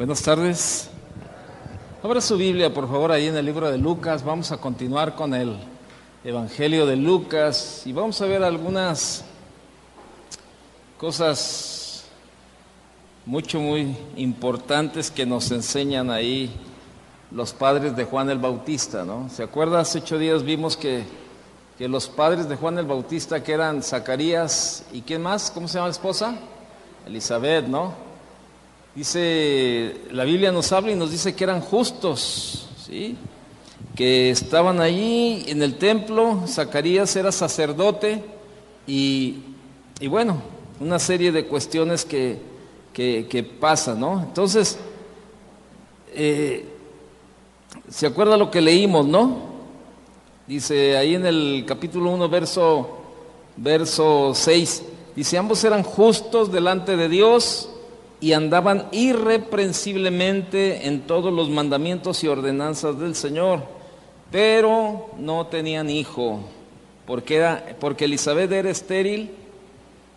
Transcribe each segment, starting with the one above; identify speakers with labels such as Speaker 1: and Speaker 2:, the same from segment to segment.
Speaker 1: Buenas tardes. Abra su Biblia, por favor, ahí en el libro de Lucas. Vamos a continuar con el Evangelio de Lucas y vamos a ver algunas cosas mucho, muy importantes que nos enseñan ahí los padres de Juan el Bautista, ¿no? ¿Se acuerda? Hace ocho días vimos que, que los padres de Juan el Bautista, que eran Zacarías y ¿quién más? ¿Cómo se llama la esposa? Elizabeth, ¿no? Dice, la Biblia nos habla y nos dice que eran justos, ¿sí? que estaban allí en el templo, Zacarías era sacerdote y, y bueno, una serie de cuestiones que, que, pasan, ¿no? Entonces, eh, ¿se acuerda lo que leímos, no? Dice ahí en el capítulo 1, verso, verso 6, dice, ambos eran justos delante de Dios y andaban irreprensiblemente en todos los mandamientos y ordenanzas del Señor, pero no tenían hijo, porque, porque Elizabeth era estéril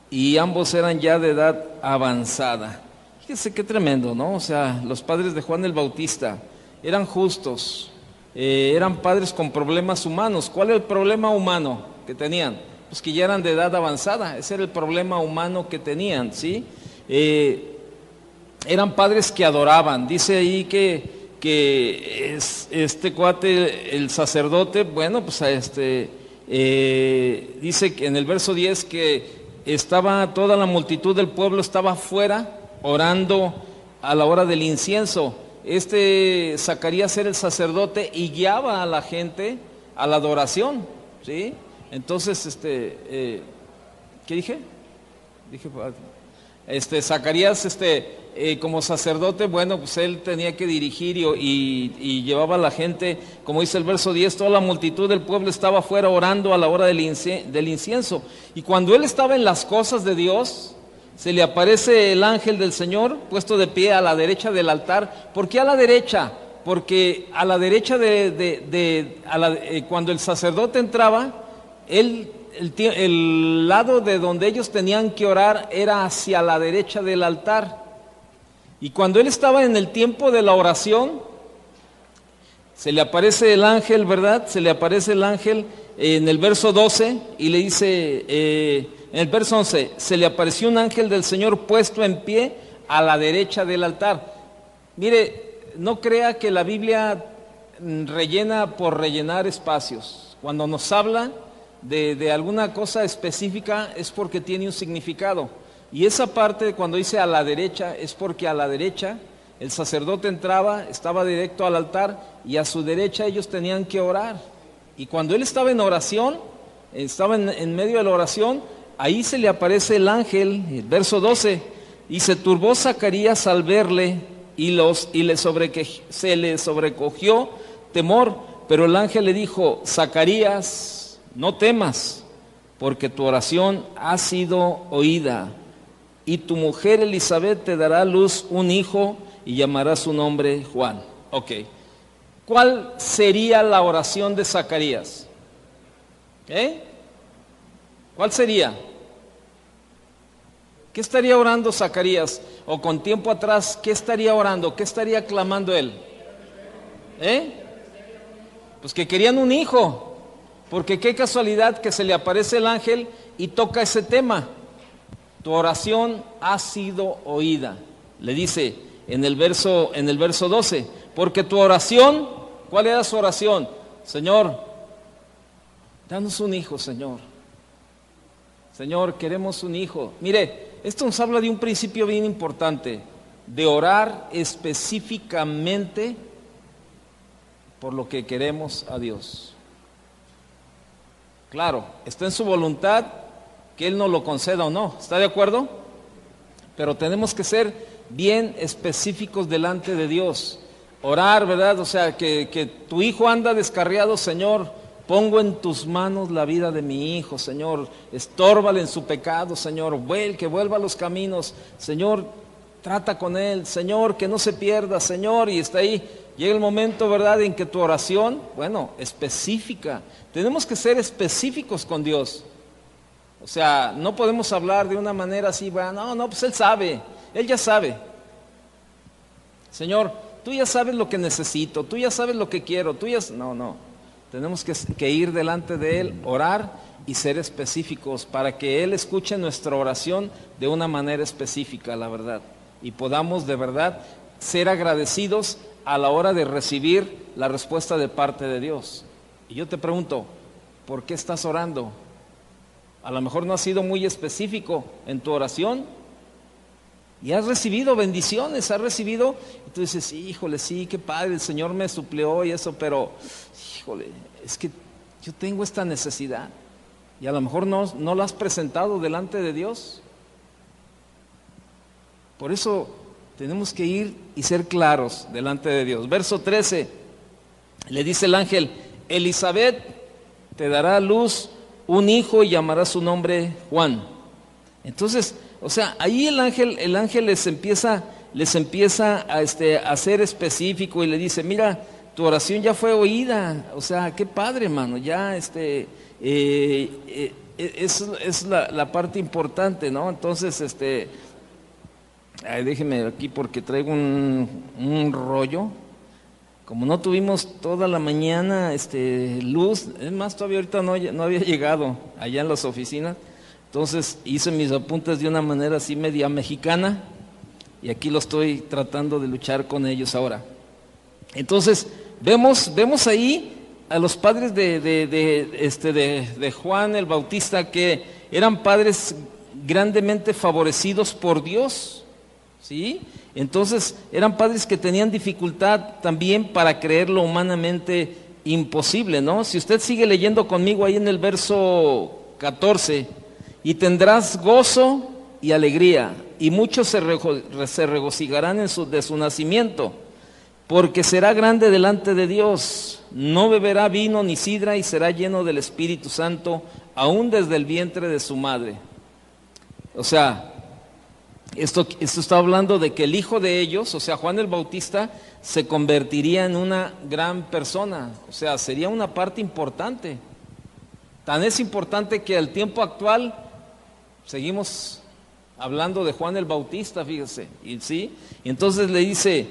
Speaker 1: y ambos eran ya de edad avanzada. Fíjese qué tremendo, ¿no? O sea, los padres de Juan el Bautista eran justos, eh, eran padres con problemas humanos. ¿Cuál era el problema humano que tenían? Pues que ya eran de edad avanzada, ese era el problema humano que tenían, ¿sí? Eh, eran padres que adoraban. Dice ahí que, que este cuate, el sacerdote, bueno, pues este, eh, dice que en el verso 10 que estaba toda la multitud del pueblo estaba afuera orando a la hora del incienso. Este Zacarías era el sacerdote y guiaba a la gente a la adoración, ¿sí? Entonces, este, eh, ¿qué dije? Dije, este, Zacarías, este, eh, como sacerdote, bueno, pues él tenía que dirigir y, llevaba a la gente, como dice el verso 10, toda la multitud del pueblo estaba afuera orando a la hora del, incienso. Y cuando él estaba en las cosas de Dios, se le aparece el ángel del Señor puesto de pie a la derecha del altar. ¿Por qué a la derecha? Porque a la derecha de, eh, cuando el sacerdote entraba, él el, lado de donde ellos tenían que orar era hacia la derecha del altar. Y cuando él estaba en el tiempo de la oración, se le aparece el ángel, ¿verdad? Se le aparece el ángel en el verso 12 y le dice, eh, en el verso 11, se le apareció un ángel del Señor puesto en pie a la derecha del altar. Mire, no crea que la Biblia rellena por rellenar espacios. Cuando nos habla de, de alguna cosa específica es porque tiene un significado. Y esa parte cuando dice a la derecha es porque a la derecha el sacerdote entraba, estaba directo al altar y a su derecha ellos tenían que orar. Y cuando él estaba en oración, estaba en, medio de la oración, ahí se le aparece el ángel, el verso 12, y se turbó Zacarías al verle y, los, y le se le sobrecogió temor, pero el ángel le dijo, Zacarías, no temas, porque tu oración ha sido oída y tu mujer Elizabeth te dará a luz un hijo y llamará su nombre Juan. Ok. ¿Cuál sería la oración de Zacarías? ¿Eh? ¿Cuál sería? ¿Qué estaría orando Zacarías? O con tiempo atrás, ¿qué estaría orando? ¿Qué estaría clamando él? ¿Eh? Pues que querían un hijo. Porque qué casualidad que se le aparece el ángel y toca ese tema tu oración ha sido oída. Le dice en el verso, en el verso 12, porque tu oración, ¿cuál era su oración? Señor, danos un hijo, Señor. Señor, queremos un hijo. Mire, esto nos habla de un principio bien importante, de orar específicamente por lo que queremos a Dios. Claro, está en su voluntad que Él nos lo conceda o no. ¿Está de acuerdo? Pero tenemos que ser bien específicos delante de Dios. Orar, ¿verdad? O sea, que, que tu hijo anda descarriado, Señor. Pongo en tus manos la vida de mi hijo, Señor. Estórbale en su pecado, Señor. Vuel, que vuelva a los caminos. Señor, trata con él. Señor, que no se pierda, Señor. Y está ahí. Llega el momento, ¿verdad?, en que tu oración, bueno, específica. Tenemos que ser específicos con Dios. O sea, no podemos hablar de una manera así, bueno, no, no, pues él sabe, él ya sabe. Señor, tú ya sabes lo que necesito, tú ya sabes lo que quiero, tú ya... No, no. Tenemos que, que ir delante de Él, orar y ser específicos para que Él escuche nuestra oración de una manera específica, la verdad. Y podamos de verdad ser agradecidos a la hora de recibir la respuesta de parte de Dios. Y yo te pregunto, ¿por qué estás orando? A lo mejor no has sido muy específico en tu oración y has recibido bendiciones, has recibido, y tú dices, híjole, sí, qué padre, el Señor me supleó y eso, pero, híjole, es que yo tengo esta necesidad y a lo mejor no, no la has presentado delante de Dios. Por eso tenemos que ir y ser claros delante de Dios. Verso 13, le dice el ángel, Elizabeth te dará luz un hijo y llamará su nombre Juan. Entonces, o sea, ahí el ángel, el ángel les empieza, les empieza a, este, a ser específico y le dice, mira, tu oración ya fue oída, o sea, qué padre, hermano, ya este, eh, eh, es, es la, la, parte importante, ¿no? Entonces, este, ay, déjeme aquí porque traigo un, un rollo. Como no tuvimos toda la mañana este, luz, es más, todavía ahorita no, no había llegado allá en las oficinas. Entonces hice mis apuntes de una manera así media mexicana y aquí lo estoy tratando de luchar con ellos ahora. Entonces vemos, vemos ahí a los padres de, de, este, de, Juan el Bautista que eran padres grandemente favorecidos por Dios, ¿sí? Entonces eran padres que tenían dificultad también para creer lo humanamente imposible, ¿no? Si usted sigue leyendo conmigo ahí en el verso 14, y tendrás gozo y alegría, y muchos se, regocijarán en su, de su nacimiento, porque será grande delante de Dios, no beberá vino ni sidra y será lleno del Espíritu Santo, aún desde el vientre de su madre. O sea, esto, esto está hablando de que el hijo de ellos, o sea, Juan el Bautista, se convertiría en una gran persona, o sea, sería una parte importante. Tan es importante que al tiempo actual Seguimos hablando de Juan el Bautista, fíjese. Y sí, y entonces le dice,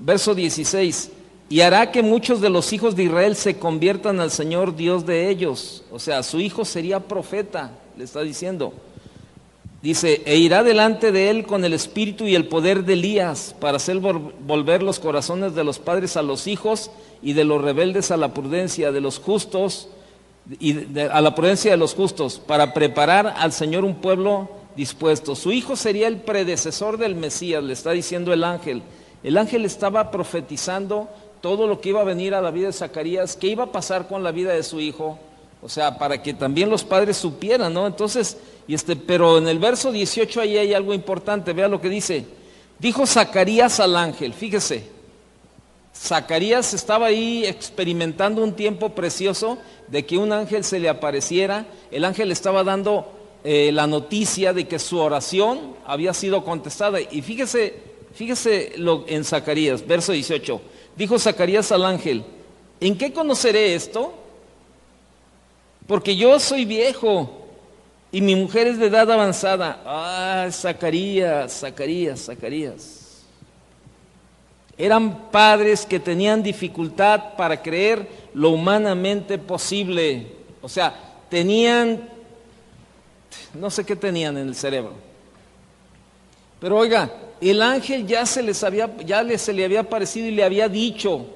Speaker 1: verso 16, y hará que muchos de los hijos de Israel se conviertan al Señor Dios de ellos. O sea, su hijo sería profeta, le está diciendo. Dice, e irá delante de él con el espíritu y el poder de Elías para hacer volver los corazones de los padres a los hijos y de los rebeldes a la prudencia, de los justos y a la prudencia de los justos, para preparar al Señor un pueblo dispuesto. Su hijo sería el predecesor del Mesías, le está diciendo el ángel. El ángel estaba profetizando todo lo que iba a venir a la vida de Zacarías, qué iba a pasar con la vida de su hijo, o sea, para que también los padres supieran, ¿no? Entonces, y este, pero en el verso 18 ahí hay algo importante, vea lo que dice. Dijo Zacarías al ángel, fíjese, Zacarías estaba ahí experimentando un tiempo precioso de que un ángel se le apareciera. El ángel estaba dando eh, la noticia de que su oración había sido contestada. Y fíjese, fíjese lo, en Zacarías, verso 18. Dijo Zacarías al ángel, ¿en qué conoceré esto? Porque yo soy viejo y mi mujer es de edad avanzada. Ah, Zacarías, Zacarías, Zacarías. Eran padres que tenían dificultad para creer lo humanamente posible. O sea, tenían, no sé qué tenían en el cerebro. Pero oiga, el ángel ya se les había, ya se le había aparecido y le había dicho.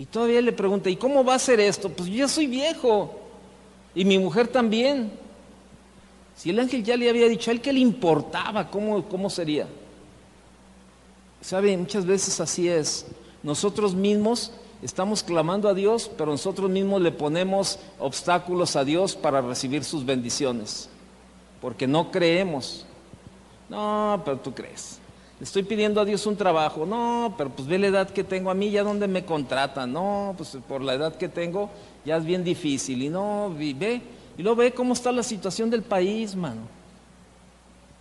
Speaker 1: Y todavía le pregunta, ¿y cómo va a ser esto? Pues yo soy viejo. Y mi mujer también. Si el ángel ya le había dicho a él que le importaba, ¿cómo, cómo sería? ¿Sabe? Muchas veces así es. Nosotros mismos estamos clamando a Dios, pero nosotros mismos le ponemos obstáculos a Dios para recibir sus bendiciones, porque no creemos. No, pero tú crees. Estoy pidiendo a Dios un trabajo. No, pero pues ve la edad que tengo a mí, ya donde me contratan. No, pues por la edad que tengo ya es bien difícil. Y no, ve, y luego ve cómo está la situación del país, mano.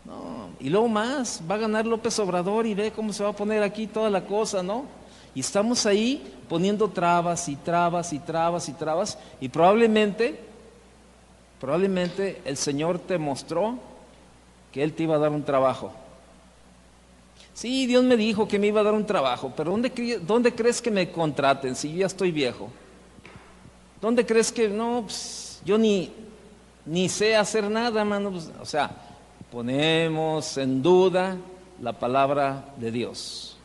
Speaker 1: No, y luego más, va a ganar López Obrador y ve cómo se va a poner aquí toda la cosa, ¿no? Y estamos ahí poniendo trabas y trabas y trabas y trabas y probablemente, probablemente el Señor te mostró que Él te iba a dar un trabajo. Sí, Dios me dijo que me iba a dar un trabajo, pero ¿dónde, crees que me contraten si yo ya estoy viejo? ¿Dónde crees que no? Pues, yo ni, ni sé hacer nada, hermano. Pues, o sea, ponemos en duda la palabra de Dios.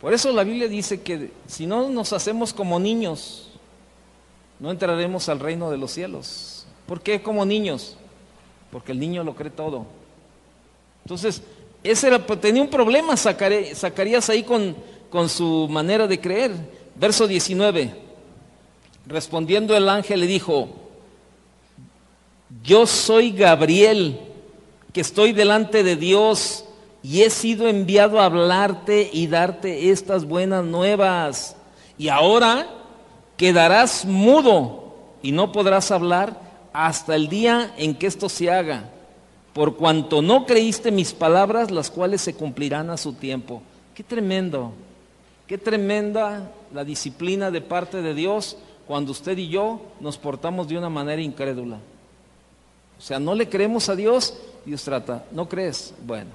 Speaker 1: Por eso la Biblia dice que si no nos hacemos como niños, no entraremos al reino de los cielos. ¿Por qué como niños? Porque el niño lo cree todo. Entonces, ese era, pues, tenía un problema Zacarías ahí con, con su manera de creer. Verso 19. Respondiendo el ángel le dijo, yo soy Gabriel, que estoy delante de Dios y he sido enviado a hablarte y darte estas buenas nuevas. Y ahora quedarás mudo y no podrás hablar hasta el día en que esto se haga, por cuanto no creíste mis palabras, las cuales se cumplirán a su tiempo. Qué tremendo, qué tremenda la disciplina de parte de Dios cuando usted y yo nos portamos de una manera incrédula. O sea, no le creemos a Dios, Dios trata, ¿no crees? Bueno,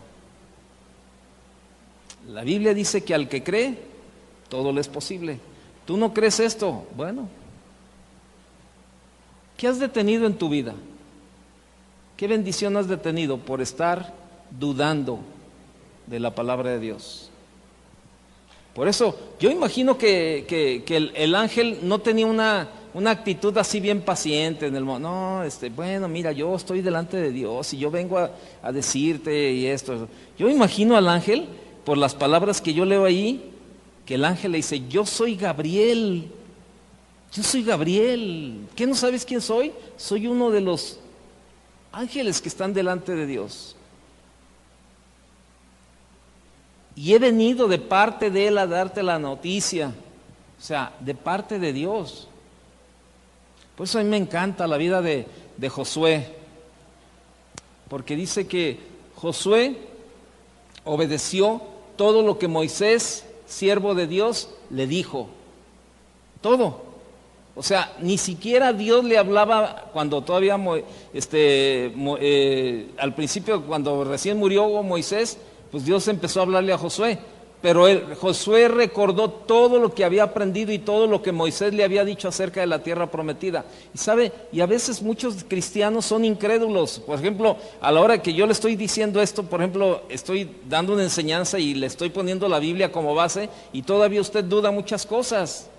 Speaker 1: la Biblia dice que al que cree, todo le es posible. ¿Tú no crees esto? Bueno, ¿qué has detenido en tu vida? ¿Qué bendición has detenido por estar dudando de la palabra de Dios? Por eso, yo imagino que, el, ángel no tenía una, una, actitud así bien paciente en el no, este, bueno, mira, yo estoy delante de Dios y yo vengo a, a decirte y esto. Yo imagino al ángel, por las palabras que yo leo ahí, que el ángel le dice, yo soy Gabriel, yo soy Gabriel, ¿qué no sabes quién soy? Soy uno de los ángeles que están delante de Dios. Y he venido de parte de Él a darte la noticia. O sea, de parte de Dios. Por eso a mí me encanta la vida de, de Josué. Porque dice que Josué obedeció todo lo que Moisés, siervo de Dios, le dijo. Todo. O sea, ni siquiera Dios le hablaba cuando todavía, este, eh, al principio, cuando recién murió Moisés, pues Dios empezó a hablarle a Josué. Pero Josué recordó todo lo que había aprendido y todo lo que Moisés le había dicho acerca de la tierra prometida. Y sabe, y a veces muchos cristianos son incrédulos. Por ejemplo, a la hora que yo le estoy diciendo esto, por ejemplo, estoy dando una enseñanza y le estoy poniendo la Biblia como base y todavía usted duda muchas cosas.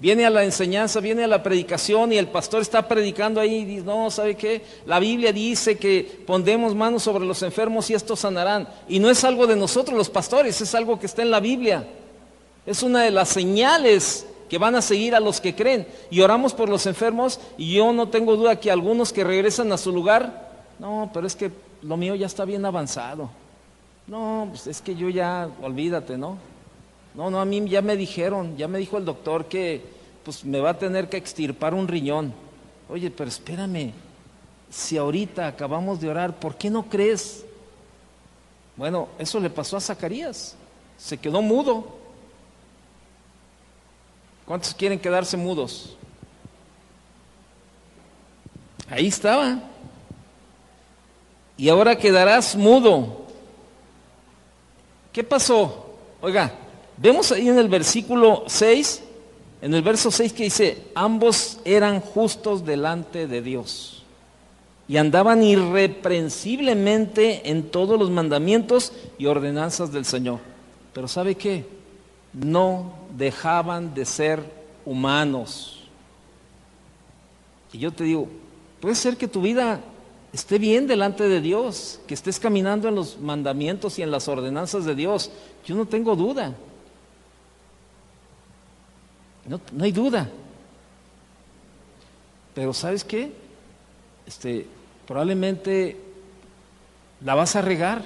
Speaker 1: Viene a la enseñanza, viene a la predicación y el pastor está predicando ahí y dice, no, ¿sabe qué? La Biblia dice que pondemos manos sobre los enfermos y estos sanarán. Y no es algo de nosotros los pastores, es algo que está en la Biblia. Es una de las señales que van a seguir a los que creen. Y oramos por los enfermos y yo no tengo duda que algunos que regresan a su lugar, no, pero es que lo mío ya está bien avanzado. No, pues es que yo ya, olvídate, ¿no? No, no, a mí ya me dijeron, ya me dijo el doctor que pues me va a tener que extirpar un riñón. Oye, pero espérame, si ahorita acabamos de orar, ¿por qué no crees? Bueno, eso le pasó a Zacarías, se quedó mudo. ¿Cuántos quieren quedarse mudos? Ahí estaba. Y ahora quedarás mudo. ¿Qué pasó? Oiga, Vemos ahí en el versículo 6, en el verso 6 que dice, ambos eran justos delante de Dios y andaban irreprensiblemente en todos los mandamientos y ordenanzas del Señor. Pero ¿sabe qué? No dejaban de ser humanos. Y yo te digo, puede ser que tu vida esté bien delante de Dios, que estés caminando en los mandamientos y en las ordenanzas de Dios. Yo no tengo duda. No, hay duda. Pero ¿sabes qué? Este, probablemente la vas a regar,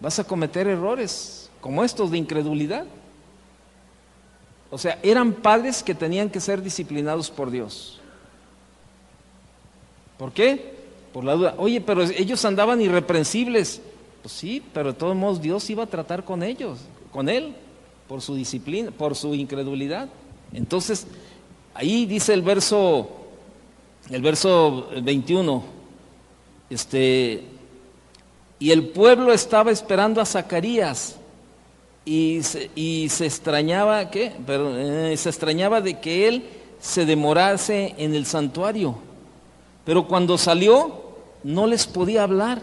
Speaker 1: vas a cometer errores como estos de incredulidad. O sea, eran padres que tenían que ser disciplinados por Dios. ¿Por qué? Por la duda. Oye, pero ellos andaban irreprensibles. Pues sí, pero de todos modos Dios iba a tratar con ellos, con él, por su disciplina, por su incredulidad. Entonces, ahí dice el verso, el verso 21, este, Y el pueblo estaba esperando a Zacarías y se, y se extrañaba, ¿qué? Eh, se extrañaba de que él se demorase en el santuario. Pero cuando salió, no les podía hablar.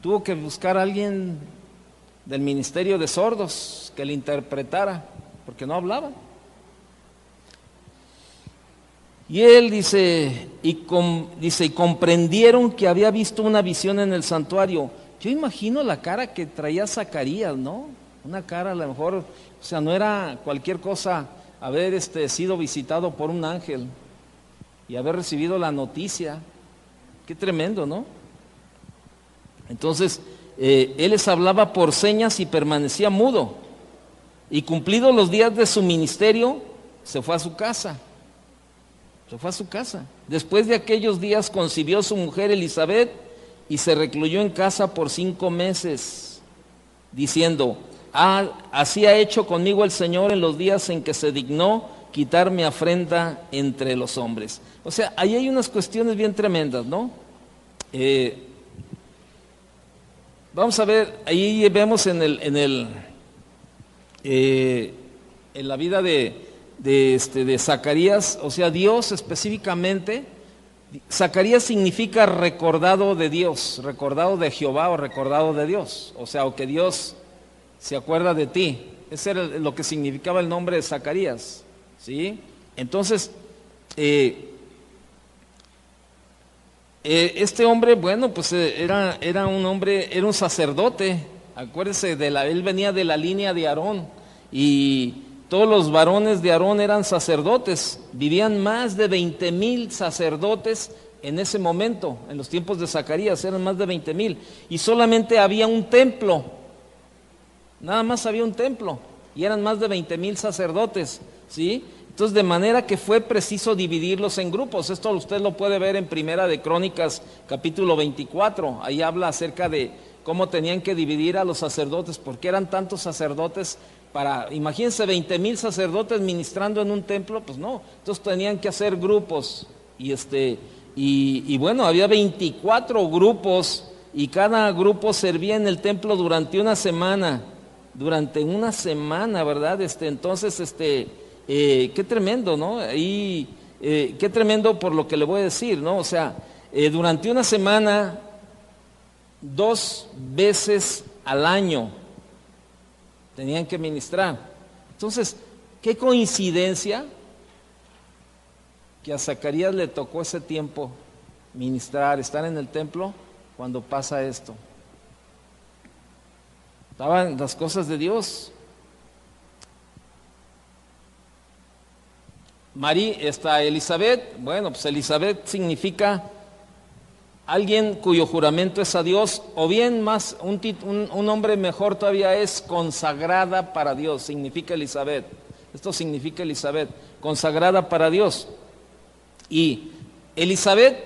Speaker 1: Tuvo que buscar a alguien del ministerio de sordos que le interpretara, porque no hablaba. Y él dice y, dice, y comprendieron que había visto una visión en el santuario. Yo imagino la cara que traía Zacarías, ¿no? Una cara a lo mejor, o sea, no era cualquier cosa haber este, sido visitado por un ángel y haber recibido la noticia. Qué tremendo, ¿no? Entonces, eh, él les hablaba por señas y permanecía mudo. Y cumplidos los días de su ministerio, se fue a su casa. Se fue a su casa. Después de aquellos días concibió su mujer Elizabeth y se recluyó en casa por cinco meses, diciendo, ah, así ha hecho conmigo el Señor en los días en que se dignó quitar mi afrenta entre los hombres. O sea, ahí hay unas cuestiones bien tremendas, ¿no? Eh, vamos a ver, ahí vemos en el, en el, eh, en la vida de, de, este, de Zacarías, o sea, Dios específicamente, Zacarías significa recordado de Dios, recordado de Jehová o recordado de Dios, o sea, o que Dios se acuerda de ti. Ese era lo que significaba el nombre de Zacarías, ¿sí? Entonces, eh, eh, este hombre, bueno, pues eh, era, era un hombre, era un sacerdote, acuérdese, de la, él venía de la línea de Aarón y todos los varones de Aarón eran sacerdotes, vivían más de 20 mil sacerdotes en ese momento, en los tiempos de Zacarías, eran más de 20 mil, y solamente había un templo, nada más había un templo, y eran más de 20 mil sacerdotes, ¿sí? Entonces, de manera que fue preciso dividirlos en grupos. Esto usted lo puede ver en Primera de Crónicas, capítulo 24. Ahí habla acerca de cómo tenían que dividir a los sacerdotes, porque eran tantos sacerdotes para, imagínense, 20 mil sacerdotes ministrando en un templo, pues no, entonces tenían que hacer grupos y este, y, bueno, había 24 grupos y cada grupo servía en el templo durante una semana, durante una semana, ¿verdad? Este, entonces, este, eh, qué tremendo, ¿no? Y eh, qué tremendo por lo que le voy a decir, ¿no? O sea, eh, durante una semana, dos veces al año, tenían que ministrar. Entonces, qué coincidencia que a Zacarías le tocó ese tiempo ministrar, estar en el templo cuando pasa esto. Estaban las cosas de Dios. María, está Elizabeth, bueno, pues Elizabeth significa alguien cuyo juramento es a Dios, o bien más, un, nombre mejor todavía es consagrada para Dios, significa Elizabeth. Esto significa Elizabeth, consagrada para Dios. Y Elizabeth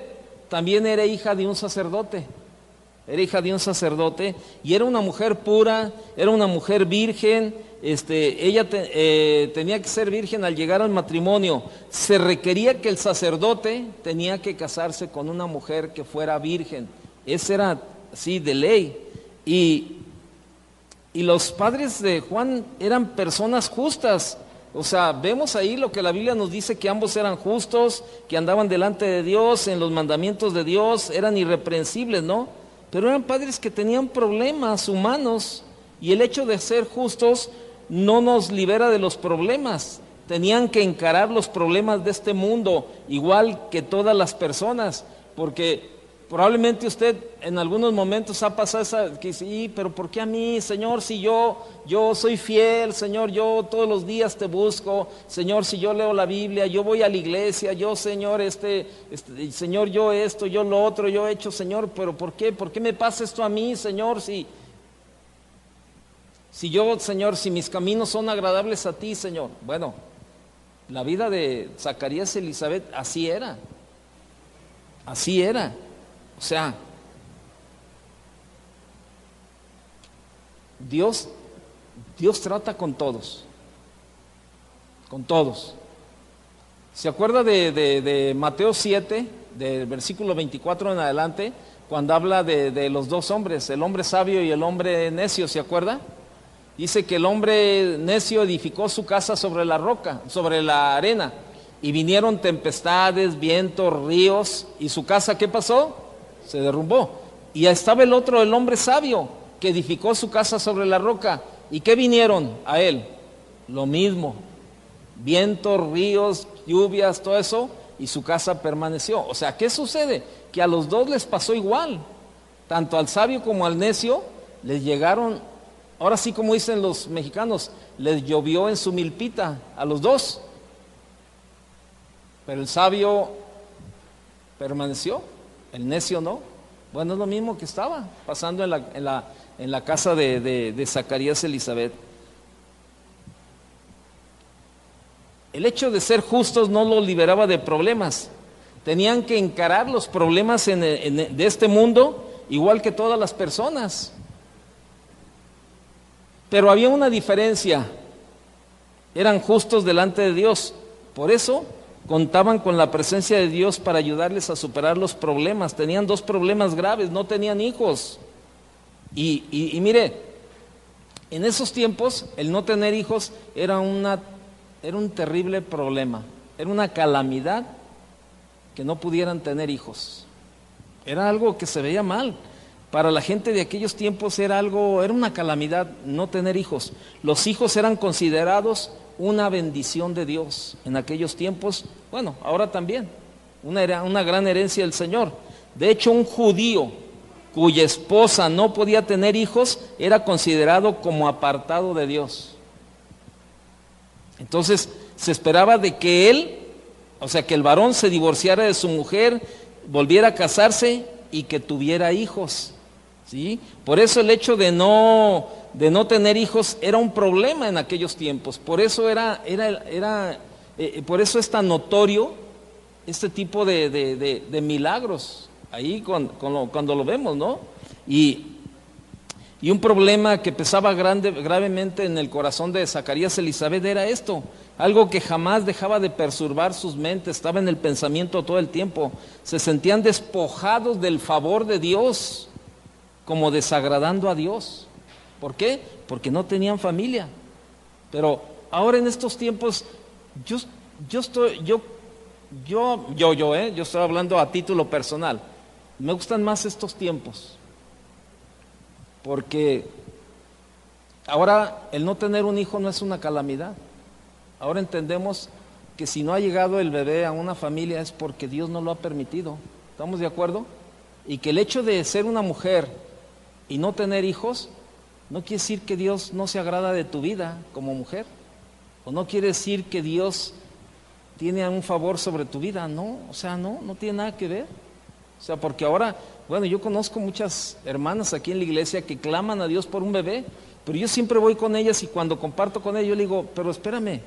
Speaker 1: también era hija de un sacerdote, era hija de un sacerdote y era una mujer pura, era una mujer virgen, este, ella eh, tenía que ser virgen al llegar al matrimonio. Se requería que el sacerdote tenía que casarse con una mujer que fuera virgen. Ese era, sí, de ley. Y, y los padres de Juan eran personas justas. O sea, vemos ahí lo que la Biblia nos dice, que ambos eran justos, que andaban delante de Dios, en los mandamientos de Dios, eran irreprensibles, ¿no? Pero eran padres que tenían problemas humanos y el hecho de ser justos no nos libera de los problemas. Tenían que encarar los problemas de este mundo igual que todas las personas, porque probablemente usted en algunos momentos ha pasado esa que sí, pero ¿por qué a mí, Señor, si yo yo soy fiel, Señor, yo todos los días te busco, Señor, si yo leo la Biblia, yo voy a la iglesia, yo, Señor, este, este Señor, yo esto, yo lo otro, yo he hecho, Señor, pero ¿por qué? ¿Por qué me pasa esto a mí, Señor, si si yo, Señor, si mis caminos son agradables a ti, Señor. Bueno, la vida de Zacarías y Elizabeth así era. Así era. O sea, Dios, Dios trata con todos. Con todos. ¿Se acuerda de, de Mateo 7, del versículo 24 en adelante, cuando habla de, los dos hombres, el hombre sabio y el hombre necio, ¿se acuerda? Dice que el hombre necio edificó su casa sobre la roca, sobre la arena, y vinieron tempestades, vientos, ríos, y su casa, ¿qué pasó? Se derrumbó. Y estaba el otro, el hombre sabio, que edificó su casa sobre la roca. ¿Y qué vinieron a él? Lo mismo. Vientos, ríos, lluvias, todo eso, y su casa permaneció. O sea, ¿qué sucede? Que a los dos les pasó igual. Tanto al sabio como al necio les llegaron, ahora sí como dicen los mexicanos, les llovió en su milpita a los dos. Pero el sabio permaneció, el necio no. Bueno, es lo mismo que estaba pasando en la, en la, en la casa de, Zacarías Elizabeth. El hecho de ser justos no los liberaba de problemas. Tenían que encarar los problemas de este mundo igual que todas las personas. Pero había una diferencia. Eran justos delante de Dios. Por eso contaban con la presencia de Dios para ayudarles a superar los problemas. Tenían dos problemas graves, no tenían hijos. Y, y mire, en esos tiempos el no tener hijos era una era un terrible problema, era una calamidad que no pudieran tener hijos. Era algo que se veía mal. Para la gente de aquellos tiempos era algo, era una calamidad no tener hijos. Los hijos eran considerados una bendición de Dios en aquellos tiempos, bueno, ahora también, una, una gran herencia del Señor. De hecho, un judío cuya esposa no podía tener hijos era considerado como apartado de Dios. Entonces se esperaba de que él, o sea, que el varón se divorciara de su mujer, volviera a casarse y que tuviera hijos. ¿Sí? Por eso el hecho de no, de no tener hijos era un problema en aquellos tiempos. Por eso era, era, era eh, eh, por eso es tan notorio este tipo de, de, milagros ahí cuando, cuando lo vemos, ¿no? Y y un problema que pesaba grande, gravemente en el corazón de Zacarías Elizabeth era esto, algo que jamás dejaba de perturbar sus mentes, estaba en el pensamiento todo el tiempo. Se sentían despojados del favor de Dios, como desagradando a Dios. ¿Por qué? Porque no tenían familia. Pero ahora en estos tiempos, yo, yo estoy, yo, yo, yo, yo, ¿eh? yo estoy hablando a título personal. Me gustan más estos tiempos porque ahora el no tener un hijo no es una calamidad. Ahora entendemos que si no ha llegado el bebé a una familia es porque Dios no lo ha permitido. ¿Estamos de acuerdo? Y que el hecho de ser una mujer y no tener hijos no quiere decir que Dios no se agrada de tu vida como mujer. O no quiere decir que Dios tiene un favor sobre tu vida. No, o sea, no, no tiene nada que ver. O sea, porque ahora bueno, yo conozco muchas hermanas aquí en la iglesia que claman a Dios por un bebé, pero yo siempre voy con ellas y cuando comparto con ellas yo le digo, pero espérame,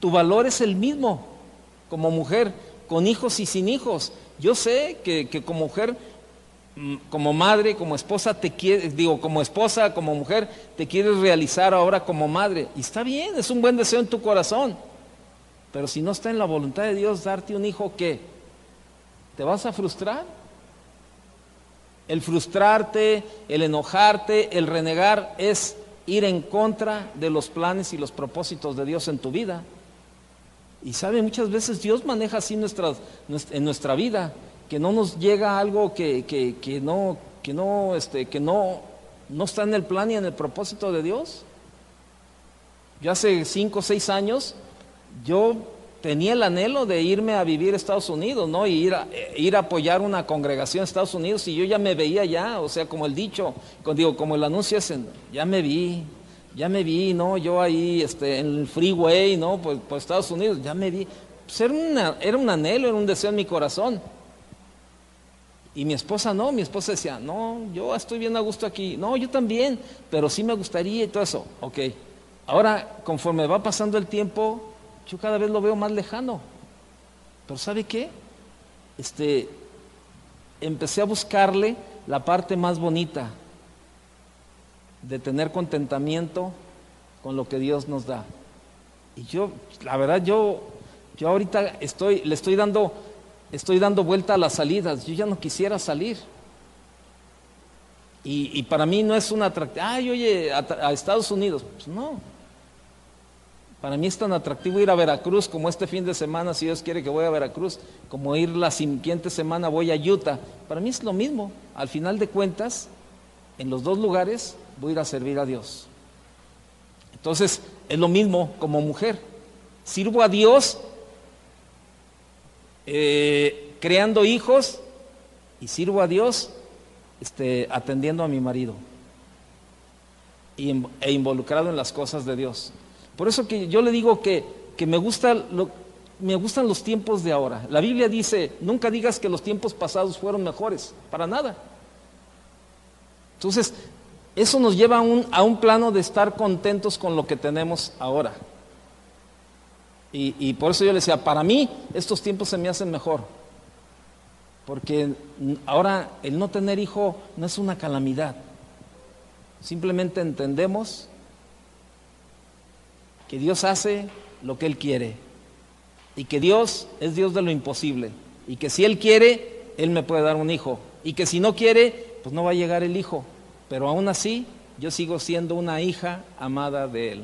Speaker 1: tu valor es el mismo como mujer, con hijos y sin hijos. Yo sé que, como mujer, como madre, como esposa, te quieres, digo, como esposa, como mujer, te quieres realizar ahora como madre. Y está bien, es un buen deseo en tu corazón. Pero si no está en la voluntad de Dios darte un hijo, ¿qué? ¿Te vas a frustrar? El frustrarte, el enojarte, el renegar es ir en contra de los planes y los propósitos de Dios en tu vida. Y sabe, muchas veces Dios maneja así nuestras, en nuestra vida, que no nos llega algo que, que, no, que, no, este, que no, no está en el plan y en el propósito de Dios. Yo hace cinco o seis años, yo tenía el anhelo de irme a vivir a Estados Unidos, ¿no? Y ir a, eh, ir apoyar una congregación en Estados Unidos y yo ya me veía ya, o sea, como el dicho, digo, como el anuncio ya me vi, ya me vi, ¿no? Yo ahí, este, en el freeway, ¿no? Pues, por Estados Unidos, ya me vi. Pues era, era un anhelo, era un deseo en mi corazón. Y mi esposa no, mi esposa decía, no, yo estoy bien a gusto aquí. No, yo también, pero sí me gustaría y todo eso. Ok. Ahora, conforme va pasando el tiempo, yo cada vez lo veo más lejano. Pero ¿sabe qué? Este, empecé a buscarle la parte más bonita de tener contentamiento con lo que Dios nos da. Y yo, la verdad, yo, Yo ahorita estoy, le estoy dando, estoy dando vuelta a las salidas. Yo ya no quisiera salir. Y, para mí no es una atractivo. Ay, oye, a, Estados Unidos. Pues no. Para mí es tan atractivo ir a Veracruz como este fin de semana, si Dios quiere que voy a Veracruz, como ir la siguiente semana voy a Utah. Para mí es lo mismo. Al final de cuentas, en los dos lugares voy a ir a servir a Dios. Entonces, es lo mismo como mujer. Sirvo a Dios eh, creando hijos y sirvo a Dios este, atendiendo a mi marido e involucrado en las cosas de Dios. Por eso que yo le digo que, que me, gusta me gustan los tiempos de ahora. La Biblia dice, nunca digas que los tiempos pasados fueron mejores, para nada. Entonces, eso nos lleva a un, a un plano de estar contentos con lo que tenemos ahora. Y, por eso yo le decía, para mí estos tiempos se me hacen mejor. Porque ahora el no tener hijo no es una calamidad. Simplemente entendemos que Dios hace lo que Él quiere. Y que Dios es Dios de lo imposible. Y que si Él quiere, Él me puede dar un hijo. Y que si no quiere, pues no va a llegar el hijo. Pero aún así, yo sigo siendo una hija amada de Él.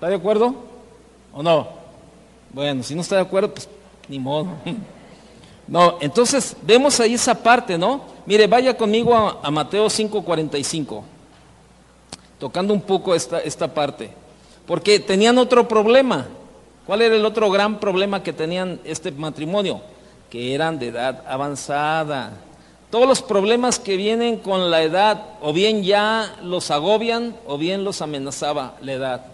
Speaker 1: ¿Está de acuerdo? ¿O no? Bueno, si no está de acuerdo, pues ni modo. No, entonces vemos ahí esa parte, ¿no? Mire, vaya conmigo a, Mateo 5:45, tocando un poco esta, esta parte, porque tenían otro problema. ¿Cuál era el otro gran problema que tenían este matrimonio? Que eran de edad avanzada. Todos los problemas que vienen con la edad, o bien ya los agobian, o bien los amenazaba la edad.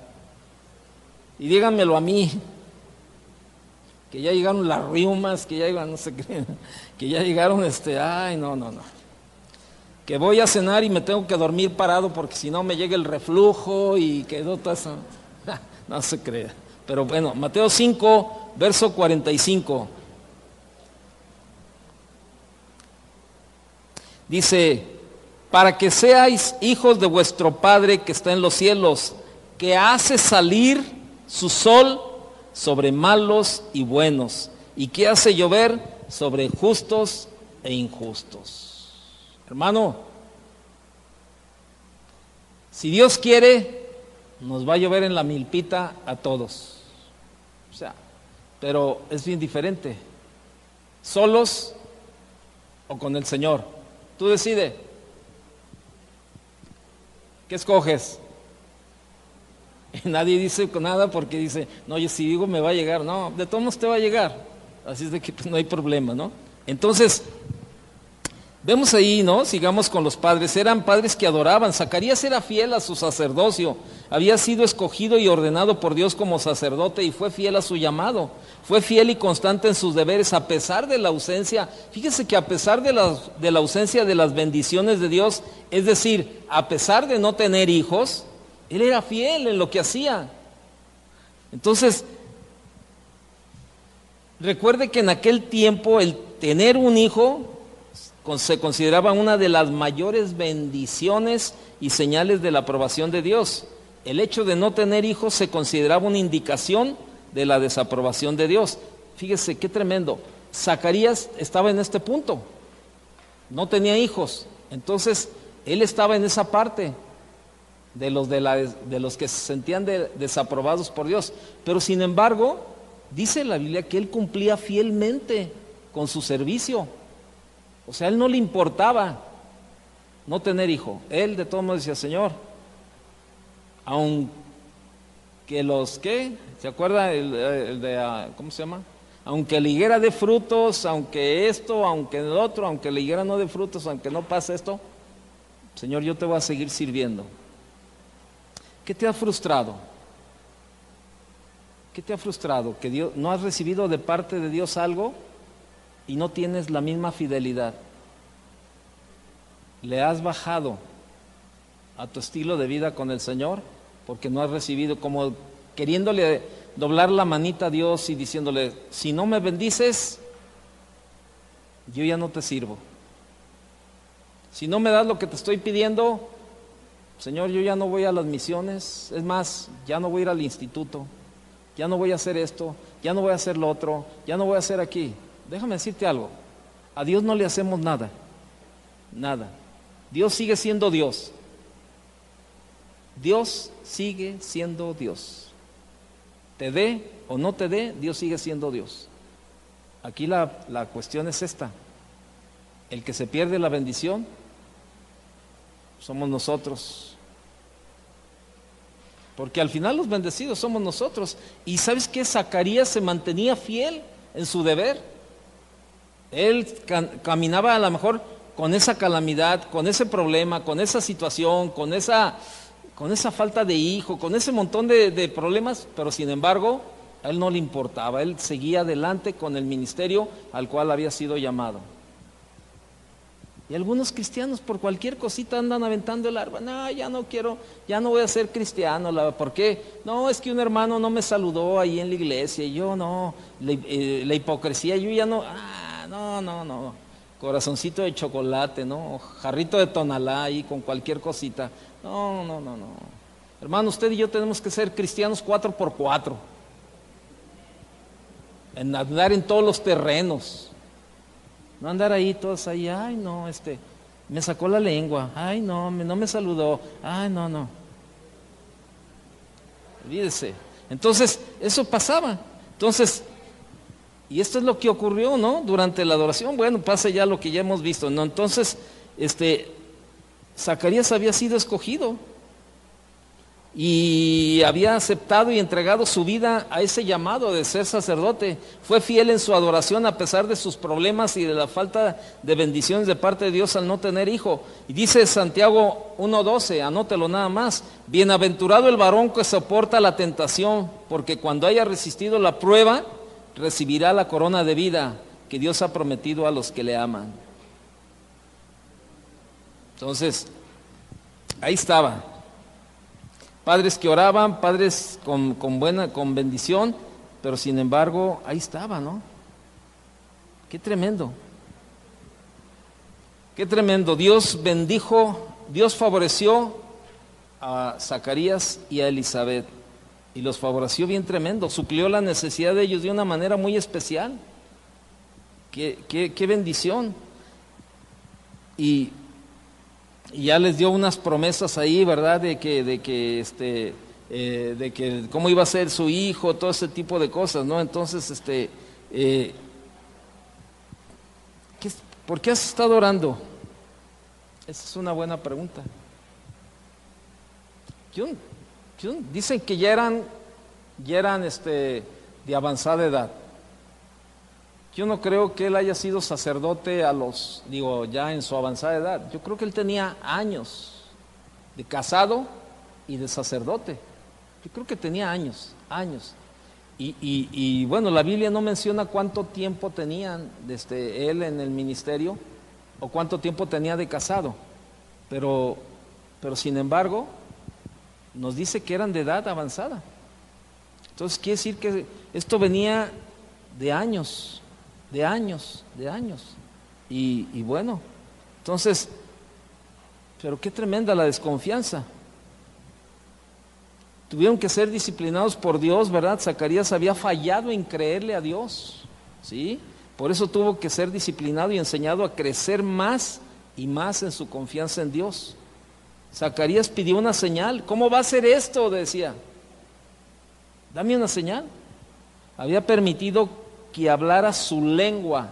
Speaker 1: Y díganmelo a mí, que ya llegaron las riumas, que ya llegaron, no sé qué, que ya llegaron, este, ay, no, no, no. Que voy a cenar y me tengo que dormir parado porque si no me llega el reflujo y quedó eso. No se crea. Pero bueno, Mateo 5, verso 45. Dice, para que seáis hijos de vuestro Padre que está en los cielos, que hace salir su sol sobre malos y buenos, y que hace llover sobre justos e injustos. Hermano, si Dios quiere, nos va a llover en la milpita a todos. O sea, pero es bien diferente. Solos o con el Señor. Tú decides. ¿Qué escoges? nadie dice nada porque dice, no, yo si digo me va a llegar. No, de todos modos te va a llegar. Así es de que pues, no hay problema, ¿no? Entonces, vemos ahí, ¿no? Sigamos con los padres. Eran padres que adoraban. Zacarías era fiel a su sacerdocio. Había sido escogido y ordenado por Dios como sacerdote y fue fiel a su llamado. Fue fiel y constante en sus deberes a pesar de la ausencia. Fíjese que a pesar de la, de la ausencia de las bendiciones de Dios, es decir, a pesar de no tener hijos, él era fiel en lo que hacía. Entonces, recuerde que en aquel tiempo el tener un hijo se consideraba una de las mayores bendiciones y señales de la aprobación de Dios. El hecho de no tener hijos se consideraba una indicación de la desaprobación de Dios. Fíjese qué tremendo. Zacarías estaba en este punto. No tenía hijos. Entonces, él estaba en esa parte de los, de, la, de los que se sentían desaprobados por Dios. Pero sin embargo, dice la Biblia que él cumplía fielmente con su servicio. O sea, a él no le importaba no tener hijo. Él de todos modos decía, Señor, aunque los que ¿Se acuerda el, de, ah, ¿cómo se llama? Aunque la higuera de frutos, aunque esto, aunque el otro, aunque la higuera no de frutos, aunque no pase esto, Señor, yo te voy a seguir sirviendo. ¿Qué te ha frustrado? ¿Qué te ha frustrado? ¿Que Dios, no has recibido de parte de Dios algo y no tienes la misma fidelidad? ¿Le has bajado a tu estilo de vida con el Señor porque no has recibido como queriéndole doblar la manita a Dios y diciéndole, si no me bendices, yo ya no te sirvo. Si no me das lo que te estoy pidiendo, Señor, yo ya no voy a las misiones, es más, ya no voy a ir al instituto, ya no voy a hacer esto, ya no voy a hacer lo otro, ya no voy a hacer aquí. Déjame decirte algo, a Dios no le hacemos nada, nada. Dios sigue siendo Dios. Dios sigue siendo Dios. Te dé o no te dé, Dios sigue siendo Dios. Aquí la, la cuestión es esta. El que se pierde la bendición somos nosotros. Porque al final los bendecidos somos nosotros. Y sabes que Zacarías se mantenía fiel en su deber. Él caminaba a lo mejor con esa calamidad, con ese problema, con esa situación, con esa, con esa falta de hijo, con ese montón de, de problemas, pero sin embargo, a él no le importaba. Él seguía adelante con el ministerio al cual había sido llamado. Y algunos cristianos por cualquier cosita andan aventando el arma. No, ya no quiero, ya no voy a ser cristiano. ¿Por qué? No, es que un hermano no me saludó ahí en la iglesia. Y yo no, la, eh, hipocresía, yo ya no, ah, no, no, no. Corazoncito de chocolate, ¿no? Jarrito de tonalá ahí con cualquier cosita. No, no, no, no. Hermano, usted y yo tenemos que ser cristianos cuatro por cuatro. En andar en todos los terrenos no andar ahí todos ahí, ay no, este, me sacó la lengua, ay no, no me saludó, ay no, no. Olvídese. Entonces, eso pasaba. Entonces, y esto es lo que ocurrió, ¿no? Durante la adoración, bueno, pasa ya lo que ya hemos visto, ¿no? Entonces, este, Zacarías había sido escogido y había aceptado y entregado su vida a ese llamado de ser sacerdote. Fue fiel en su adoración a pesar de sus problemas y de la falta de bendiciones de parte de Dios al no tener hijo. Y dice Santiago 1.12, anótelo nada más, bienaventurado el varón que soporta la tentación, porque cuando haya resistido la prueba, recibirá la corona de vida que Dios ha prometido a los que le aman. Entonces, ahí estaba padres que oraban, padres con, buena, con bendición, pero sin embargo ahí estaba, ¿no? Qué tremendo. Qué tremendo. Dios bendijo, Dios favoreció a Zacarías y a Elizabeth. Y los favoreció bien tremendo. Suplió la necesidad de ellos de una manera muy especial. Qué, qué, qué bendición. Y y ya les dio unas promesas ahí, ¿verdad? De que, de que, este, eh, de que cómo iba a ser su hijo, todo ese tipo de cosas, ¿no? Entonces, este, eh, ¿por qué has estado orando? Esa es una buena pregunta. dicen que ya eran, ya eran, este, de avanzada edad. Yo no creo que él haya sido sacerdote a los, digo, ya en su avanzada edad. Yo creo que él tenía años de casado y de sacerdote. Yo creo que tenía años, años. Y, bueno, la Biblia no menciona cuánto tiempo tenían desde él en el ministerio o cuánto tiempo tenía de casado. Pero, pero sin embargo, nos dice que eran de edad avanzada. Entonces quiere decir que esto venía de años, de años, de años. Y, bueno, entonces, pero qué tremenda la desconfianza. Tuvieron que ser disciplinados por Dios, ¿verdad? Zacarías había fallado en creerle a Dios, ¿sí? Por eso tuvo que ser disciplinado y enseñado a crecer más y más en su confianza en Dios. Zacarías pidió una señal. ¿Cómo va a ser esto? Decía. Dame una señal. Había permitido que hablara su lengua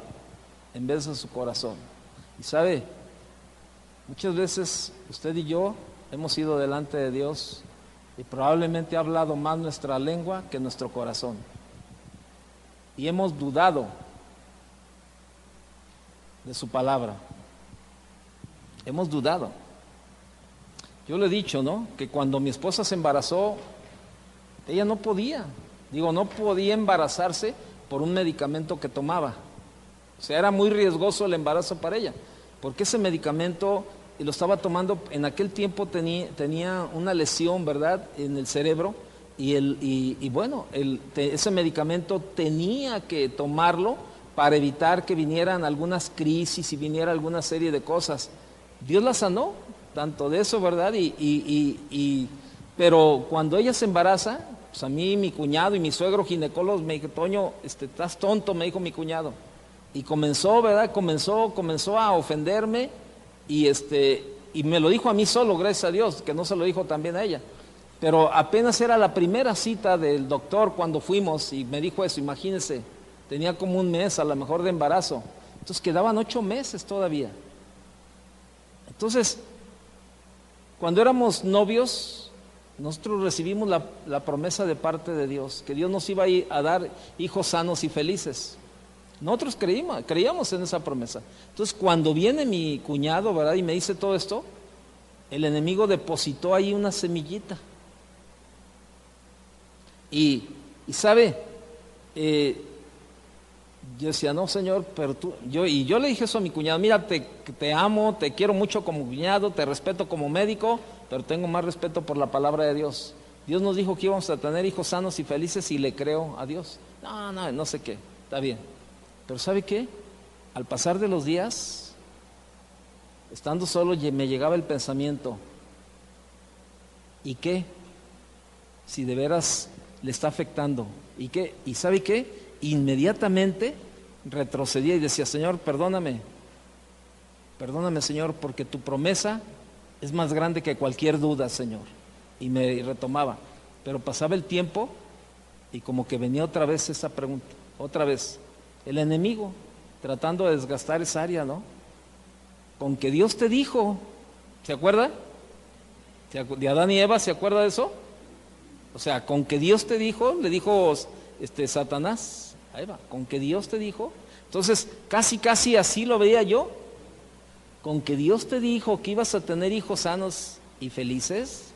Speaker 1: en vez de su corazón. Y sabe, muchas veces usted y yo hemos ido delante de Dios y probablemente ha hablado más nuestra lengua que nuestro corazón. Y hemos dudado de su palabra. Hemos dudado. Yo le he dicho, ¿no? Que cuando mi esposa se embarazó, ella no podía. Digo, no podía embarazarse por un medicamento que tomaba. O sea, era muy riesgoso el embarazo para ella, porque ese medicamento lo estaba tomando, en aquel tiempo tenía, tenía una lesión, ¿verdad?, en el cerebro, y, el, y, bueno, el, ese medicamento tenía que tomarlo para evitar que vinieran algunas crisis y viniera alguna serie de cosas. Dios la sanó, tanto de eso, ¿verdad? Y, y, pero cuando ella se embaraza, pues a mí, mi cuñado y mi suegro ginecólogo me dijo, Toño, este, estás tonto, me dijo mi cuñado. Y comenzó, ¿verdad? Comenzó, comenzó a ofenderme y, este, y me lo dijo a mí solo, gracias a Dios, que no se lo dijo también a ella. Pero apenas era la primera cita del doctor cuando fuimos y me dijo eso, imagínense, tenía como un mes a lo mejor de embarazo. Entonces quedaban ocho meses todavía. Entonces, cuando éramos novios, nosotros recibimos la, promesa de parte de Dios, que Dios nos iba a, dar hijos sanos y felices. Nosotros creímos, creíamos en esa promesa. Entonces, cuando viene mi cuñado, ¿verdad? Y me dice todo esto, el enemigo depositó ahí una semillita. Y, sabe, eh, yo decía, no, Señor, pero tú, yo, y yo le dije eso a mi cuñado, mira, te, te amo, te quiero mucho como cuñado, te respeto como médico, pero tengo más respeto por la palabra de Dios. Dios nos dijo que íbamos a tener hijos sanos y felices y le creo a Dios. No, no, no sé qué, está bien. Pero ¿sabe qué? Al pasar de los días, estando solo, me llegaba el pensamiento, ¿y qué? Si de veras le está afectando. ¿Y qué? ¿Y sabe qué? Inmediatamente retrocedía y decía, Señor, perdóname, perdóname, Señor, porque tu promesa es más grande que cualquier duda, Señor. Y me retomaba. Pero pasaba el tiempo y como que venía otra vez esa pregunta, otra vez. El enemigo tratando de desgastar esa área, ¿no? Con que Dios te dijo, ¿se acuerda? De Adán y Eva, ¿se acuerda de eso? O sea, con que Dios te dijo, le dijo este Satanás a Eva, con que Dios te dijo. Entonces, casi, casi así lo veía yo con que Dios te dijo que ibas a tener hijos sanos y felices?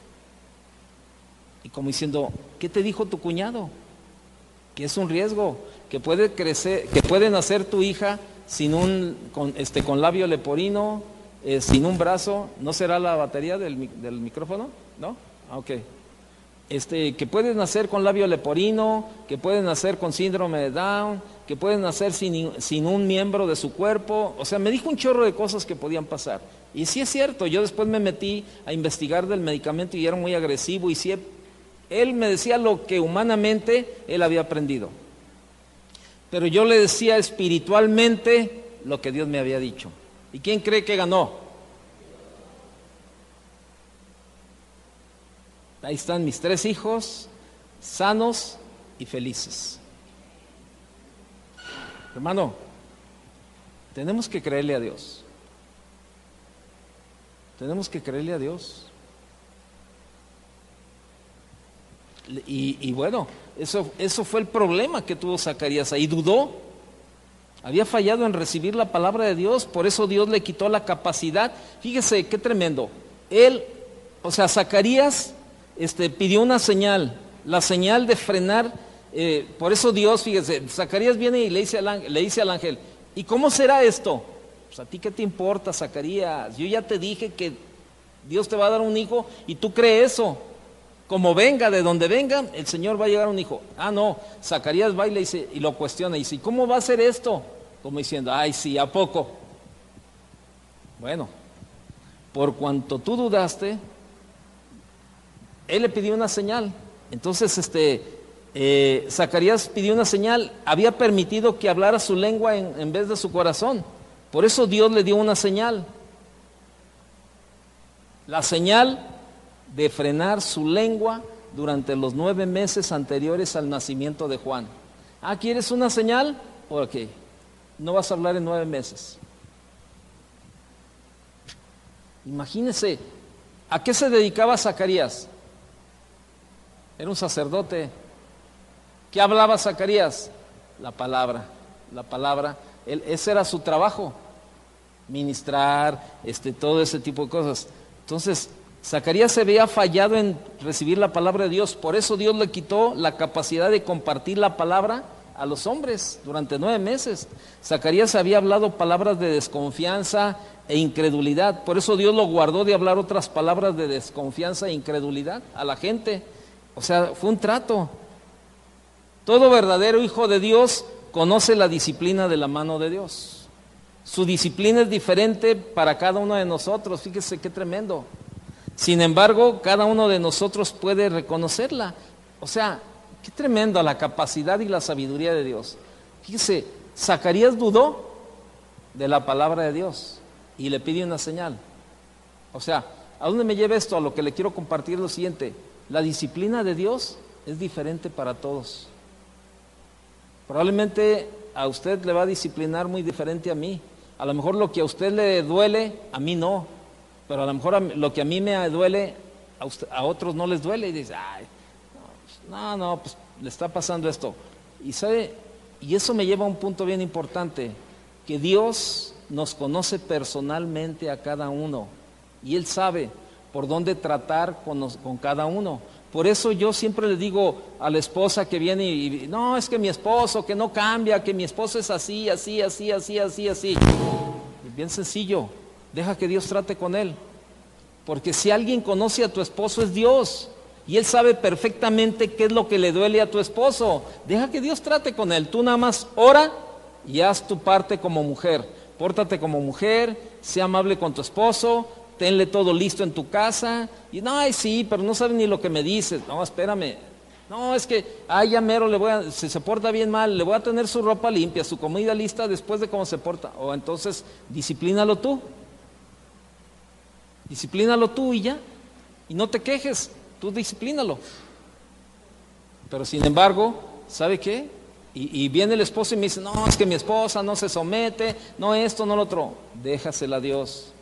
Speaker 1: Y como diciendo, ¿qué te dijo tu cuñado? Que es un riesgo, que puede crecer, que puede nacer tu hija sin un, con, este, con labio leporino, eh, sin un brazo, ¿no será la batería del, del micrófono? ¿No? Ah, ok este, que pueden nacer con labio leporino, que pueden nacer con síndrome de Down, que pueden nacer sin, un miembro de su cuerpo. O sea, me dijo un chorro de cosas que podían pasar. Y sí es cierto, yo después me metí a investigar del medicamento y era muy agresivo y sí, él me decía lo que humanamente él había aprendido. Pero yo le decía espiritualmente lo que Dios me había dicho. ¿Y quién cree que ganó? Ahí están mis tres hijos, sanos y felices. Hermano, tenemos que creerle a Dios. Tenemos que creerle a Dios. Y, bueno, eso, eso fue el problema que tuvo Zacarías. Ahí dudó. Había fallado en recibir la palabra de Dios, por eso Dios le quitó la capacidad. Fíjese qué tremendo. Él, o sea, Zacarías este, pidió una señal, la señal de frenar. Eh, por eso Dios, fíjese, Zacarías viene y le dice, al ángel, le dice al ángel, ¿y cómo será esto? Pues a ti qué te importa, Zacarías. Yo ya te dije que Dios te va a dar un hijo y tú crees eso. Como venga, de donde venga, el Señor va a llegar un hijo. Ah, no, Zacarías va y le dice, y lo cuestiona, y dice, ¿cómo va a ser esto? Como diciendo, ay, sí, ¿a poco? Bueno, por cuanto tú dudaste, él le pidió una señal. Entonces, este, eh, Zacarías pidió una señal, había permitido que hablara su lengua en, vez de su corazón. Por eso Dios le dio una señal. La señal de frenar su lengua durante los nueve meses anteriores al nacimiento de Juan. Ah, ¿quieres una señal? Ok, no vas a hablar en nueve meses. Imagínese, ¿a qué se dedicaba Zacarías? Era un sacerdote. ¿Qué hablaba Zacarías? La palabra, la palabra. ese era su trabajo, ministrar, este, todo ese tipo de cosas. Entonces, Zacarías se había fallado en recibir la palabra de Dios, por eso Dios le quitó la capacidad de compartir la palabra a los hombres durante nueve meses. Zacarías había hablado palabras de desconfianza e incredulidad, por eso Dios lo guardó de hablar otras palabras de desconfianza e incredulidad a la gente. O sea, fue un trato. Todo verdadero hijo de Dios conoce la disciplina de la mano de Dios. Su disciplina es diferente para cada uno de nosotros. Fíjese qué tremendo. Sin embargo, cada uno de nosotros puede reconocerla. O sea, qué tremenda la capacidad y la sabiduría de Dios. Fíjese, Zacarías dudó de la palabra de Dios y le pide una señal. O sea, ¿a dónde me lleva esto? A lo que le quiero compartir lo siguiente. La disciplina de Dios es diferente para todos. Probablemente a usted le va a disciplinar muy diferente a mí. A lo mejor lo que a usted le duele, a mí no. Pero a lo mejor lo que a mí me duele, a, otros no les duele. Y dice, ay, no, no, pues le está pasando esto. Y sabe, y eso me lleva a un punto bien importante, que Dios nos conoce personalmente a cada uno. Y Él sabe por dónde tratar con, con cada uno. Por eso yo siempre le digo a la esposa que viene y, no, es que mi esposo, que no cambia, que mi esposo es así, así, así, así, así, así. bien sencillo, deja que Dios trate con él. Porque si alguien conoce a tu esposo es Dios. Y él sabe perfectamente qué es lo que le duele a tu esposo. Deja que Dios trate con él. Tú nada más ora y haz tu parte como mujer. Pórtate como mujer, sea amable con tu esposo, tenle todo listo en tu casa. Y no, ay, sí, pero no sabe ni lo que me dices. No, espérame. No, es que, ay, ya mero, le voy a, si se porta bien mal, le voy a tener su ropa limpia, su comida lista después de cómo se porta. O entonces, disciplínalo tú. Disciplínalo tú y ya. Y no te quejes, tú disciplínalo. Pero sin embargo, ¿sabe qué? Y, y, viene el esposo y me dice, no, es que mi esposa no se somete, no esto, no lo otro. Déjasela a Dios.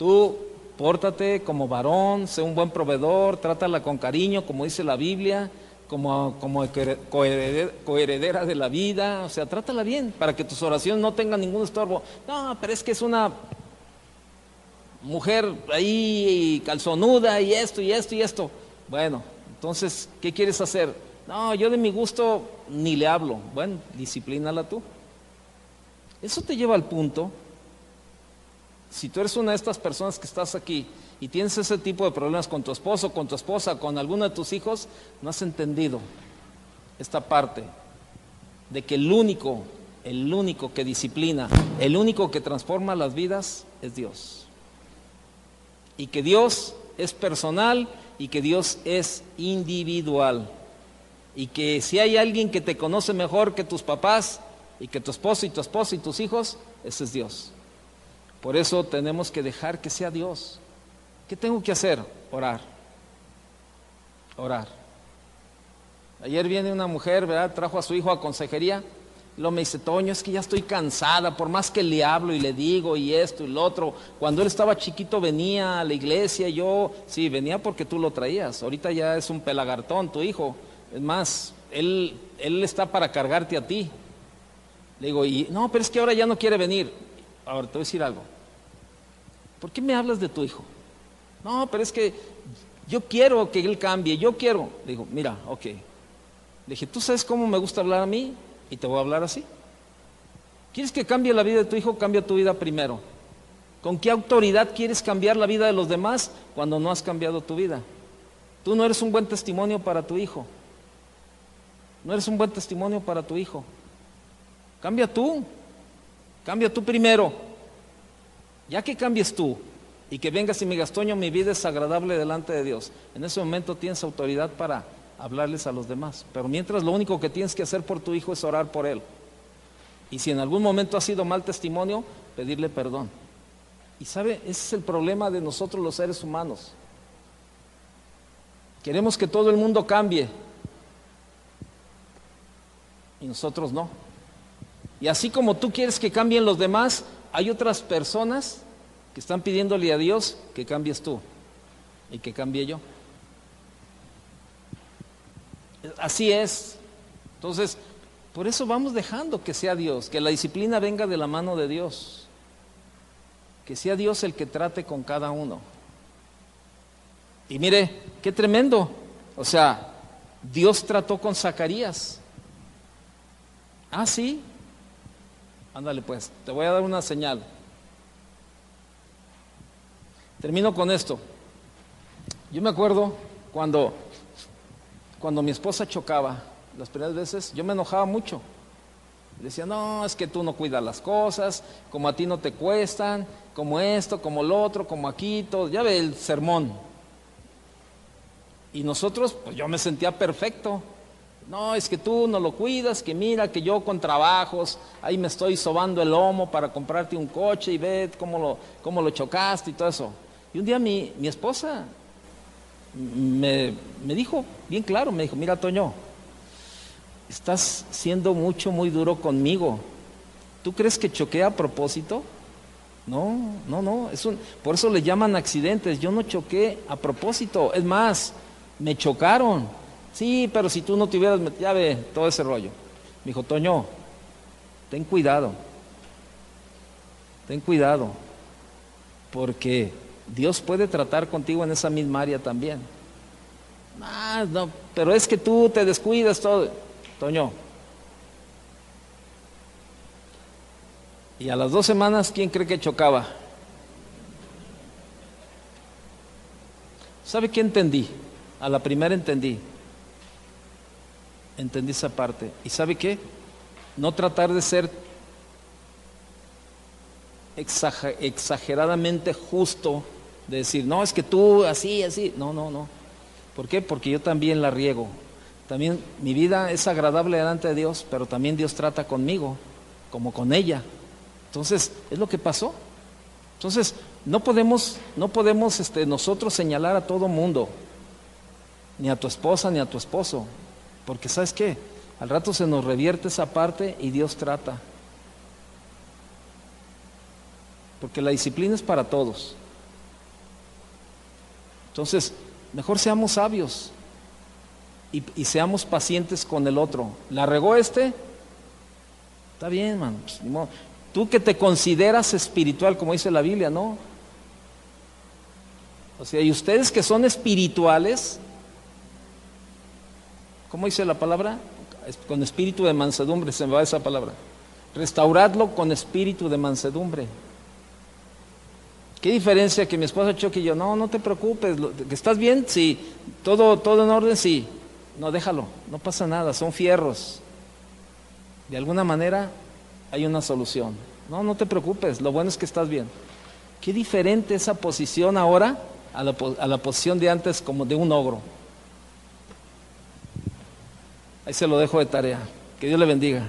Speaker 1: Tú pórtate como varón, sé un buen proveedor, trátala con cariño, como dice la Biblia, como, como coheredera de la vida, o sea, trátala bien para que tus oraciones no tengan ningún estorbo. No, pero es que es una mujer ahí calzonuda y esto y esto y esto. Bueno, entonces, ¿qué quieres hacer? No, yo de mi gusto ni le hablo. Bueno, disciplínala tú. Eso te lleva al punto si tú eres una de estas personas que estás aquí y tienes ese tipo de problemas con tu esposo, con tu esposa, con alguno de tus hijos, no has entendido esta parte de que el único, el único que disciplina, el único que transforma las vidas es Dios. Y que Dios es personal y que Dios es individual. Y que si hay alguien que te conoce mejor que tus papás y que tu esposo y tu esposa y tus hijos, ese es Dios. Por eso tenemos que dejar que sea Dios. ¿Qué tengo que hacer? Orar. Orar. Ayer viene una mujer, ¿verdad? Trajo a su hijo a consejería. Luego me dice, Toño, es que ya estoy cansada, por más que le hablo y le digo y esto y lo otro. Cuando él estaba chiquito venía a la iglesia, yo, sí, venía porque tú lo traías. Ahorita ya es un pelagartón tu hijo. Es más, él, él está para cargarte a ti. Le digo, y no, pero es que ahora ya no quiere venir. Ahora te voy a decir algo. ¿Por qué me hablas de tu hijo? No, pero es que yo quiero que él cambie, yo quiero. Le digo, mira, ok. Le dije, ¿tú sabes cómo me gusta hablar a mí? Y te voy a hablar así. ¿Quieres que cambie la vida de tu hijo? Cambia tu vida primero. ¿Con qué autoridad quieres cambiar la vida de los demás cuando no has cambiado tu vida? Tú no eres un buen testimonio para tu hijo. No eres un buen testimonio para tu hijo. Cambia tú. Cambia tú primero. Ya que cambies tú y que vengas y me digas, Toño, mi vida es agradable delante de Dios, en ese momento tienes autoridad para hablarles a los demás. Pero mientras lo único que tienes que hacer por tu hijo es orar por él. Y si en algún momento ha sido mal testimonio, pedirle perdón. Y sabe, ese es el problema de nosotros los seres humanos. Queremos que todo el mundo cambie. Y nosotros no. Y así como tú quieres que cambien los demás, hay otras personas que están pidiéndole a Dios que cambies tú y que cambie yo. Así es. Entonces, por eso vamos dejando que sea Dios, que la disciplina venga de la mano de Dios, que sea Dios el que trate con cada uno. Y mire, qué tremendo. O sea, Dios trató con Zacarías. Ah, sí, Ándale pues, te voy a dar una señal. Termino con esto. Yo me acuerdo cuando, cuando mi esposa chocaba, las primeras veces, yo me enojaba mucho. Decía, no, es que tú no cuidas las cosas, como a ti no te cuestan, como esto, como lo otro, como aquí, todo. Ya ve el sermón. Y nosotros, pues yo me sentía perfecto. No, es que tú no lo cuidas, que mira que yo con trabajos, ahí me estoy sobando el lomo para comprarte un coche y ve cómo lo, cómo lo chocaste y todo eso. Y un día mi, mi esposa me, me dijo, bien claro, me dijo, mira Toño, estás siendo mucho, muy duro conmigo. ¿Tú crees que choqué a propósito? No, no, no. Es un, por eso le llaman accidentes. Yo no choqué a propósito. Es más, me chocaron. Sí, pero si tú no te hubieras metido, ya ve, todo ese rollo. Me dijo, Toño, ten cuidado. Ten cuidado. Porque Dios puede tratar contigo en esa misma área también. Ah, no, pero es que tú te descuidas todo. Toño. Y a las dos semanas, ¿quién cree que chocaba? ¿Sabe qué entendí? A la primera entendí. Entendí esa parte. ¿Y sabe qué? No tratar de ser exageradamente justo, de decir, no, es que tú así, así. No, no, no. ¿Por qué? Porque yo también la riego. También mi vida es agradable delante de Dios, pero también Dios trata conmigo, como con ella. Entonces, es lo que pasó. Entonces, no podemos, no podemos este, nosotros señalar a todo mundo, ni a tu esposa, ni a tu esposo, porque ¿sabes qué? Al rato se nos revierte esa parte y Dios trata. Porque la disciplina es para todos. Entonces, mejor seamos sabios y, seamos pacientes con el otro. ¿La regó este? Está bien, man. Pues, Tú que te consideras espiritual, como dice la Biblia, ¿no? O sea, y ustedes que son espirituales, ¿cómo dice la palabra? Con espíritu de mansedumbre, se me va esa palabra. Restauradlo con espíritu de mansedumbre. ¿Qué diferencia que mi esposa choque y yo? No, no te preocupes, ¿que estás bien? Sí, todo, todo en orden, sí. No, déjalo, no pasa nada, son fierros. De alguna manera hay una solución. No, no te preocupes, lo bueno es que estás bien. Qué diferente esa posición ahora a la, a la posición de antes como de un ogro. Ahí se lo dejo de tarea. Que Dios le bendiga.